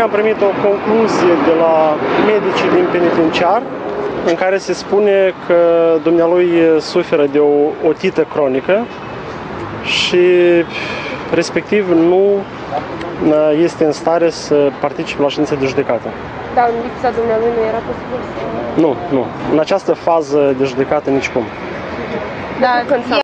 am primit o concluzie de la medicii din penitenciar în care se spune că dumnealui eh, suferă de o otită cronică și respectiv nu eh, este în stare să participe la ședința de judecată. Dar în lipsa dumnealui nu era posibil să... Nu, nu. În această fază de judecată nici cum. Da, când